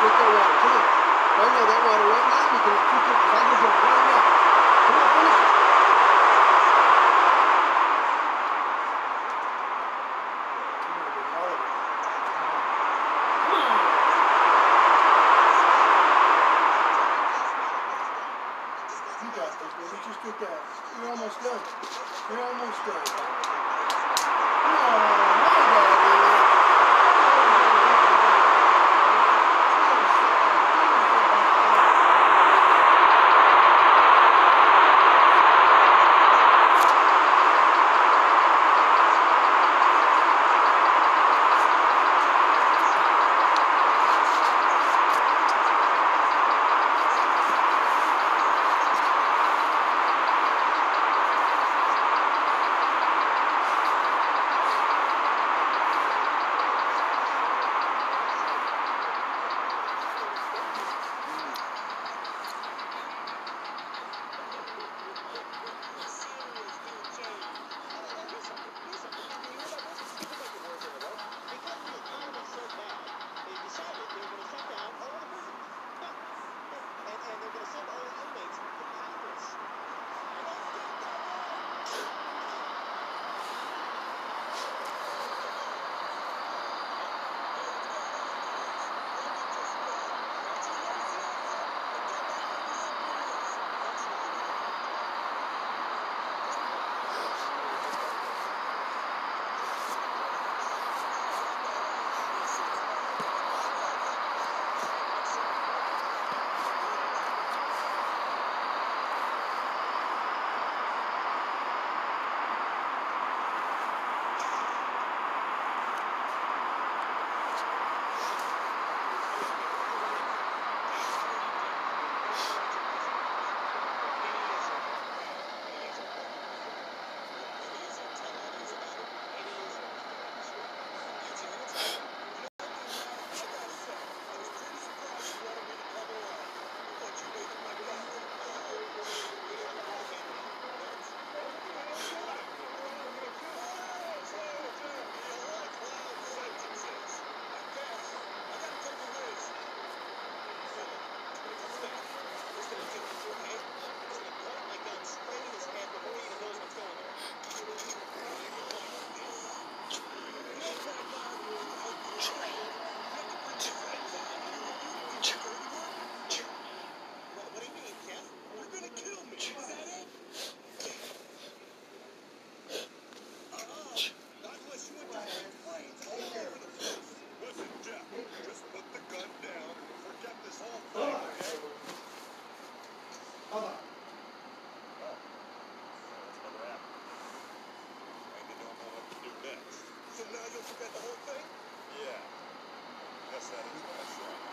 drink that water. Come on. Right now, that water right now, you can drink it. I just right now. Come on, finish it. That the whole thing? Yeah. Guess that is I said.